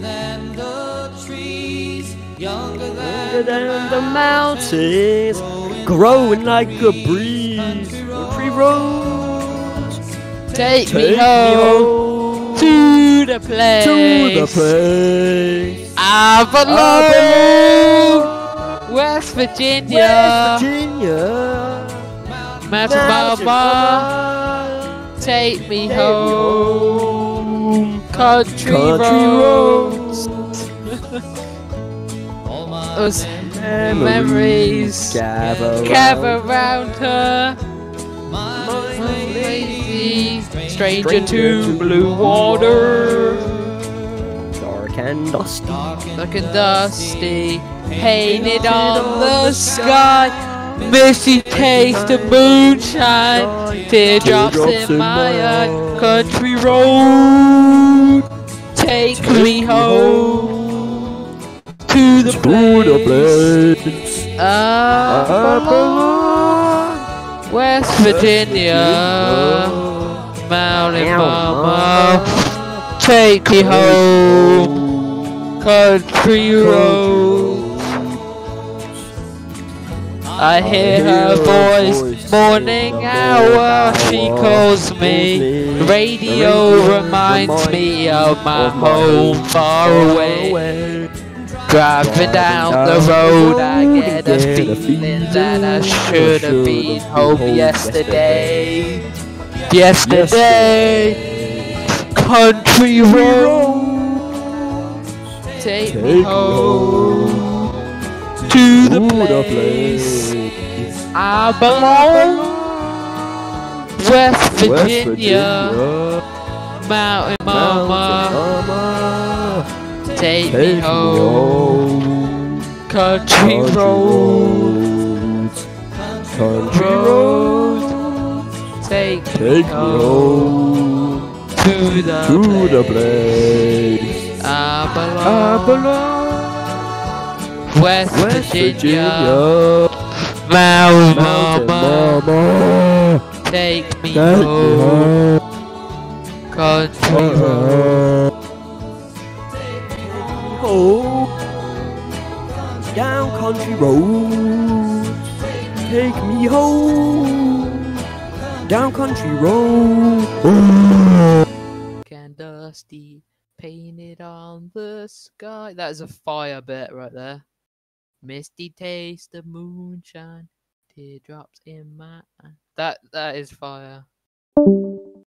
than the trees, younger than, Younger than the mountains, growing like a breeze. Country roads, Take, take me me home home to the place. to the place. I belong. West Virginia. West Virginia, Mountain Mountain Mama. Take me take me home. Country, country roads. all my Those Memories memories gather gather round. round her. my Lazy stranger Stranger to to blue water. dark and dusty. Looking dusty, painted on the sky. Misty taste of moonshine, teardrops in my eye. Country road, take me home to the the place. place. I belong. West Virginia, Mountain Mama, take me home. Country road. I oh, hear her voice, morning hour, she oh, calls me. Radio reminds me of my home far away. Driving down the road, I get a feeling that I should have been home yesterday. Yesterday, country road, take me home to the place I belong. West Virginia, Mountain Mama, take me home. Country roads, Country roads, take take me me home to the to the place place I I belong. belong. West West Virginia, Virginia, Mountain Mountain Mama, Mama, take me take me home. home. Country road. home. Down country roads, take me home. Down country road. and dusty, painted on the sky. That is a fire bit right there. Misty taste of moonshine, teardrops in my eye. That that is fire.